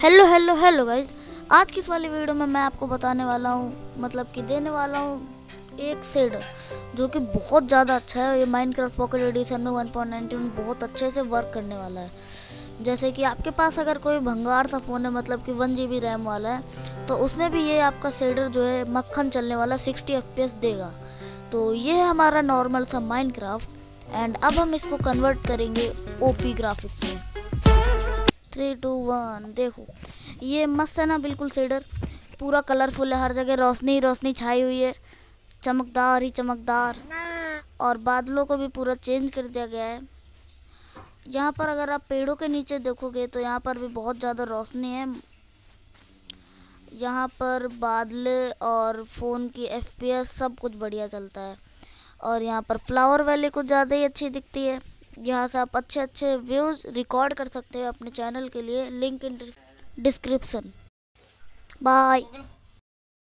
Hello hello hello guys आज की इस वाली वीडियो में मैं आपको बताने वाला हूँ मतलब कि देने वाला हूँ एक शेडर जो कि बहुत ज़्यादा अच्छा है ये माइनक्राफ्ट पॉकेट एडिशन में 1.19 में बहुत अच्छे से वर्क करने वाला है। जैसे कि आपके पास अगर कोई भंगार सा फ़ोन है मतलब कि वन जी रैम वाला है तो उसमें भी ये आपका सेडर जो है मक्खन चलने वाला 60 एफ़ देगा। तो ये है हमारा नॉर्मल सा माइनक्राफ्ट एंड अब हम इसको कन्वर्ट करेंगे ओपी ग्राफिक्स में। थ्री टू वन देखो। ये मस्त है ना, बिल्कुल शेडर पूरा कलरफुल है, हर जगह रोशनी रोशनी छाई हुई है। चमकदार ही चमकदार। और बादलों को भी पूरा चेंज कर दिया गया है। यहाँ पर अगर आप पेड़ों के नीचे देखोगे तो यहाँ पर भी बहुत ज़्यादा रोशनी है। यहाँ पर बादल और फ़ोन की एफपीएस सब कुछ बढ़िया चलता है। और यहाँ पर फ्लावर वैली कुछ ज़्यादा ही अच्छी दिखती है। यहाँ से आप अच्छे अच्छे व्यूज़ रिकॉर्ड कर सकते हैं अपने चैनल के लिए लिंक इन डिस्क्रिप्सन बाय